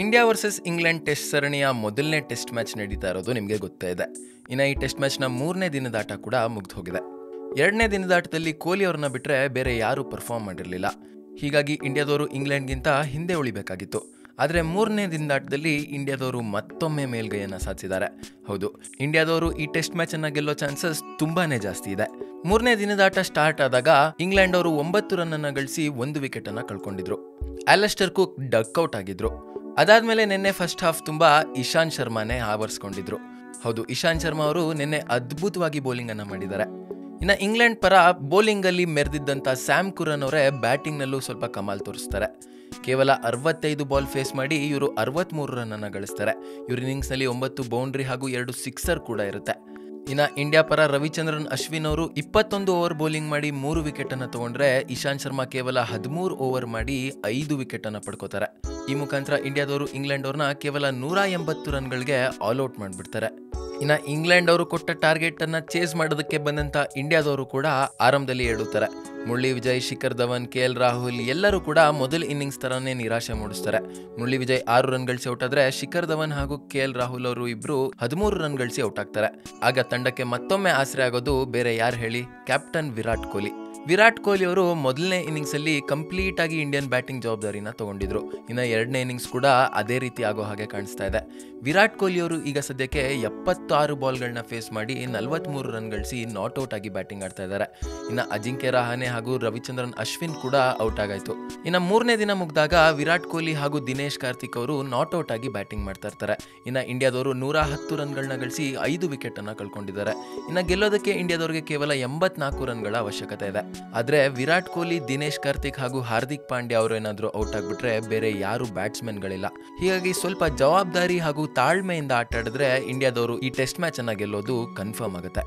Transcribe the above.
India versus England test ಸರಣಿಯ ಮೊದಲನೇ test match ನಡೀತಾ ಇರೋದು ನಿಮಗೆ ಗೊತ್ತೇ ಇದೆ. ಇನ್ನು ಈ ಟೆಸ್ಟ್ ಮ್ಯಾಚ್ನ ಮೂರನೇ ದಿನದ ಆಟ ಕೂಡ ಮುಗ್ದು ಹೋಗಿದೆ. ಎರಡನೇ ದಿನದ ಆಟದಲ್ಲಿ ಕೊಹ್ಲಿ ಅವ್ರನ್ನ ಬಿಟ್ಟರೆ ಬೇರೆ ಯಾರೂ ಪರ್ಫಾರ್ಮ್ ಮಾಡಿರಲಿಲ್ಲ. ಹೀಗಾಗಿ ಇಂಡಿಯಾದವರು ಇಂಗ್ಲೆಂಡ್ಗಿಂತ ಹಿಂದೆ ಉಳಿಬೇಕಾಗಿತ್ತು. ಆದರೆ ಮೂರನೇ ದಿನದಾಟದಲ್ಲಿ ಇಂಡಿಯಾದವರು ಮತ್ತೊಮ್ಮೆ ಮೇಲ್ಗೈಯನ್ನು ಸಾಧಿಸಿದ್ದಾರೆ. ಹೌದು, ಇಂಡಿಯಾದವರು ಈ ಟೆಸ್ಟ್ ಮ್ಯಾಚನ್ನು ಗೆಲ್ಲೋ ಚಾನ್ಸಸ್ ತುಂಬಾನೇ ಜಾಸ್ತಿ ಇದೆ. ಮೂರನೇ ದಿನದಾಟ ಸ್ಟಾರ್ಟ್ ಆದಾಗ ಇಂಗ್ಲೆಂಡ್ ಅವರು ಒಂಬತ್ತು ರನ್ನನ್ನು ಗಳಿಸಿ ಒಂದು ವಿಕೆಟ್ ಅನ್ನ ಕಳ್ಕೊಂಡಿದ್ರು. ಅಲೆಸ್ಟರ್ ಕುಕ್ ಡಕ್ಔಟ್ ಆಗಿದ್ರು. ಅದಾದ್ಮೇಲೆ ನಿನ್ನೆ ಫಸ್ಟ್ ಹಾಫ್ ತುಂಬಾ ಇಶಾಂತ್ ಶರ್ಮಾನೇ ಆವರಿಸ್ಕೊಂಡಿದ್ರು. ಹೌದು, ಇಶಾಂತ್ ಶರ್ಮಾ ಅವರು ನಿನ್ನೆ ಅದ್ಭುತವಾಗಿ ಬೌಲಿಂಗ್ ಅನ್ನ ಮಾಡಿದ್ದಾರೆ. ಇನ್ನು ಇಂಗ್ಲೆಂಡ್ ಪರ ಬೌಲಿಂಗ್ ಅಲ್ಲಿ ಮೆರೆದಿದ್ದಂತ ಸ್ಯಾಮ್ ಕುರನ್ ಅವರೇ ಬ್ಯಾಟಿಂಗ್ ನಲ್ಲೂ ಸ್ವಲ್ಪ ಕಮಾಲ್ ತೋರಿಸ್ತಾರೆ. ಕೇವಲ ಅರವತ್ತೈದು ಬಾಲ್ ಫೇಸ್ ಮಾಡಿ ಇವರು ಅರವತ್ಮೂರು ರನ್ನನ್ನು ಗಳಿಸ್ತಾರೆ. ಇವ್ರ ಇನ್ನಿಂಗ್ಸ್ನಲ್ಲಿ ಒಂಬತ್ತು ಬೌಂಡ್ರಿ ಹಾಗೂ ಎರಡು ಸಿಕ್ಸರ್ ಕೂಡ ಇರುತ್ತೆ. ಇನ್ನ ಇಂಡಿಯಾ ಪರ ರವಿಚಂದ್ರನ್, ಅಶ್ವಿನ್ ಅವರು ಇಪ್ಪತ್ತೊಂದು ಓವರ್ ಬೌಲಿಂಗ್ ಮಾಡಿ ಮೂರು ವಿಕೆಟ್ ಅನ್ನ ತಗೊಂಡ್ರೆ ಇಶಾಂತ್ ಶರ್ಮಾ ಕೇವಲ ಹದಿಮೂರು ಓವರ್ ಮಾಡಿ ಐದು ವಿಕೆಟ್ ಅನ್ನ ಪಡ್ಕೋತಾರೆ. ಈ ಮುಖಾಂತರ ಇಂಡಿಯಾದವರು ಇಂಗ್ಲೆಂಡ್ ಅವ್ರನ್ನ ಕೇವಲ ನೂರ ಎಂಬತ್ತು ರನ್ಗಳಿಗೆ ಆಲ್ ಔಟ್ ಇನ್ನು ಇಂಗ್ಲೆಂಡ್ ಅವರು ಕೊಟ್ಟ ಟಾರ್ಗೆಟ್ ಅನ್ನ ಚೇಸ್ ಮಾಡೋದಕ್ಕೆ ಬಂದಂತ ಇಂಡಿಯಾದವರು ಕೂಡ ಆರಂಭದಲ್ಲಿ ಹೇಳುತ್ತಾರೆ ಮುರಳಿ ವಿಜಯ್, ಶಿಖರ್ ಧವನ್, ಕೆ ಎಲ್ ರಾಹುಲ್ ಎಲ್ಲರೂ ಕೂಡ ಮೊದಲ ಇನ್ನಿಂಗ್ಸ್ ಥರನೇ ನಿರಾಶೆ ಮೂಡಿಸ್ತಾರೆ. ಮುರಳಿ ವಿಜಯ್ ಆರು ರನ್ ಗಳಿಸಿ ಔಟ್ ಆದ್ರೆ ಶಿಖರ್ ಧವನ್ ಹಾಗೂ ಕೆ ಎಲ್ ರಾಹುಲ್ ಅವರು ಇಬ್ರು ಹದಿಮೂರು ರನ್ ಗಳಿಸಿ ಔಟ್ ಆಗ್ತಾರೆ. ಆಗ ತಂಡಕ್ಕೆ ಮತ್ತೊಮ್ಮೆ ಆಸರೆ ಆಗೋದು ಬೇರೆ ಯಾರು ಹೇಳಿ? ಕ್ಯಾಪ್ಟನ್ ವಿರಾಟ್ ಕೊಹ್ಲಿ. ವಿರಾಟ್ ಕೊಹ್ಲಿ ಅವರು ಮೊದಲನೇ ಇನ್ನಿಂಗ್ಸ್ ಅಲ್ಲಿ ಕಂಪ್ಲೀಟ್ ಆಗಿ ಇಂಡಿಯನ್ ಬ್ಯಾಟಿಂಗ್ ಜವಾಬ್ದಾರಿನ ತಗೊಂಡಿದ್ರು. ಇನ್ನು ಎರಡನೇ ಇನ್ನಿಂಗ್ಸ್ ಕೂಡ ಅದೇ ರೀತಿ ಆಗೋ ಹಾಗೆ ಕಾಣಿಸ್ತಾ ಇದೆ. ವಿರಾಟ್ ಕೊಹ್ಲಿ ಅವರು ಈಗ ಸದ್ಯಕ್ಕೆ ಎಪ್ಪತ್ತಾರು ಬಾಲ್ಗಳನ್ನ ಫೇಸ್ ಮಾಡಿ ನಲವತ್ಮೂರು ರನ್ ಗಳಿಸಿ ನಾಟ್ ಔಟ್ ಆಗಿ ಬ್ಯಾಟಿಂಗ್ ಆಡ್ತಾ ಇದ್ದಾರೆ. ಇನ್ನು ಅಜಿಂಕ್ಯ ರಹಾನೆ ಹಾಗೂ ರವಿಚಂದ್ರನ್ ಅಶ್ವಿನ್ ಕೂಡ ಔಟ್ ಆಗಾಯ್ತು. ಇನ್ನು ಮೂರನೇ ದಿನ ಮುಗಿದಾಗ ವಿರಾಟ್ ಕೊಹ್ಲಿ ಹಾಗೂ ದಿನೇಶ್ ಕಾರ್ತಿಕ್ ಅವರು ನಾಟ್ ಔಟ್ ಆಗಿ ಬ್ಯಾಟಿಂಗ್ ಮಾಡ್ತಾ ಇರ್ತಾರೆ. ಇನ್ನು ಇಂಡಿಯಾದವರು ನೂರ ಹತ್ತು ರನ್ಗಳನ್ನ ಗಳಿಸಿ ಐದು ವಿಕೆಟ್ ಅನ್ನ ಕಳ್ಕೊಂಡಿದ್ದಾರೆ. ಇನ್ನು ಗೆಲ್ಲೋದಕ್ಕೆ ಇಂಡಿಯಾದವರಿಗೆ ಕೇವಲ ಎಂಬತ್ನಾಲ್ಕು ರನ್ಗಳ ಅವಶ್ಯಕತೆ ಇದೆ. ಆದ್ರೆ ವಿರಾಟ್ ಕೊಹ್ಲಿ, ದಿನೇಶ್ ಕಾರ್ತಿಕ್ ಹಾಗೂ ಹಾರ್ದಿಕ್ ಪಾಂಡ್ಯ ಅವರು ಏನಾದರೂ ಔಟ್ ಆಗಿಬಿಟ್ರೆ ಬೇರೆ ಯಾರು ಬ್ಯಾಟ್ಸ್ಮನ್ಗಳಿಲ್ಲ ಹೀಗಾಗಿ ಸ್ವಲ್ಪ ಜವಾಬ್ದಾರಿ ಹಾಗೂ ತಾಳ್ಮೆಯಿಂದ ಆಟ ಆಡಿದ್ರೆ ಇಂಡಿಯಾದವರು ಈ ಟೆಸ್ಟ್ ಮ್ಯಾಚ್ ಅನ್ನ ಗೆಲ್ಲೋದು ಕನ್ಫರ್ಮ್ ಆಗುತ್ತೆ.